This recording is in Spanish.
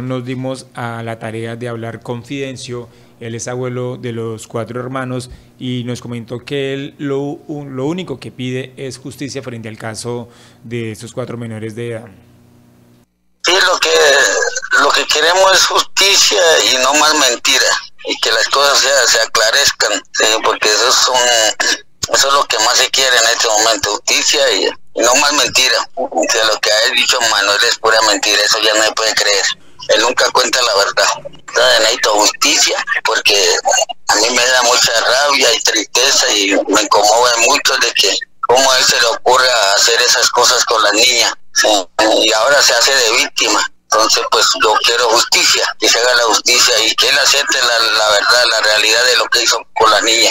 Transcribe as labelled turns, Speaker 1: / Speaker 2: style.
Speaker 1: nos dimos a la tarea de hablar con Fidencio, él es abuelo de los cuatro hermanos y nos comentó que él lo, lo único que pide es justicia frente al caso de esos cuatro menores de edad.
Speaker 2: Sí, lo que, lo que queremos es justicia y no más mentira y que las cosas se, aclarezcan, porque eso, es lo que más se quiere en este momento, justicia y, no más mentira. que lo que ha dicho Manuel es pura mentira, eso ya no se puede creer él nunca cuenta la verdad. Necesito justicia porque a mí me da mucha rabia y tristeza y me incomoda mucho de que cómo a él se le ocurre hacer esas cosas con la niña y ahora se hace de víctima. Entonces, pues yo quiero justicia, que se haga la justicia y que él acepte la, la verdad, la realidad de lo que hizo con la niña.